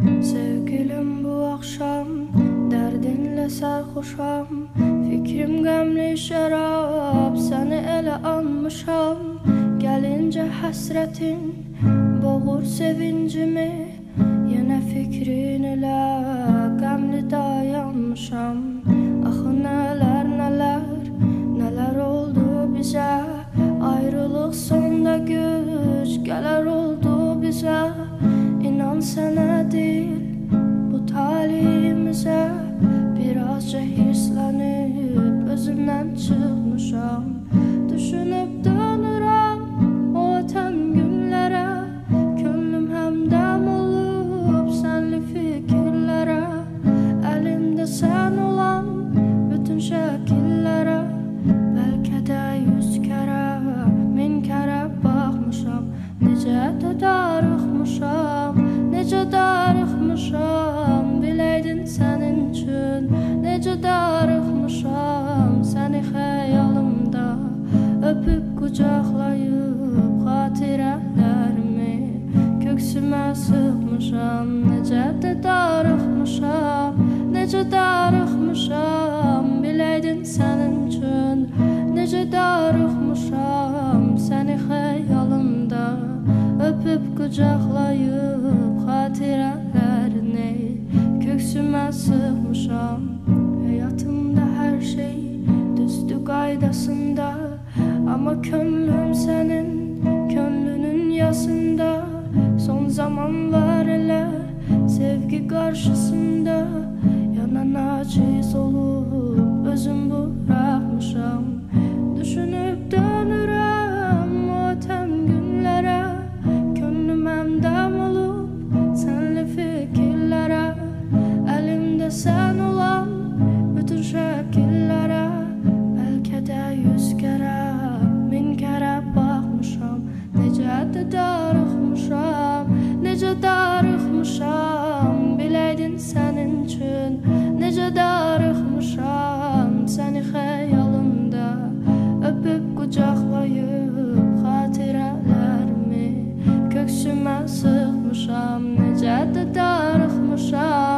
Sevgilim bu akşam Derdinle sarhoşam. Fikrim gemli şarap Seni ele almışam. Gelince hasretin Boğur sevincimi. Yine fikrin ile Gemli dayanmışam. Ah neler neler Neler oldu bize? Ayrılık sonda güç Geler oldu bize İnan sana değil bu talihimize Birazca hislenip özümden çıkmışam qucaqlayıb Xatirələrimi köksümə sıxmışam Necə də darıxmışam, necə darıxmışam Biləydin sənin üçün, necə darıxmışam Səni xəyalımda öpüb qucaqlayıb Xatirələrini köksümə sıxmışam Həyatımda hər şey düzdü qaydasında Ama könlüm senin Könlünün yasında. Son zamanlar ele Sevgi karşısında. Yanan aciz olup Özüm bırakmışam. Düşünüp dönürüm Ötem günlere. Könlüm endam olup Senli fikirlere. Elimde sen ol darıxmışam, necə darıxmışam Biləydin sənin üçün, necə darıxmışam Səni xəyalımda öpüb qucaqlayıb Xatirələrimi. Köksümə sıxmışam Necə də darıxmışam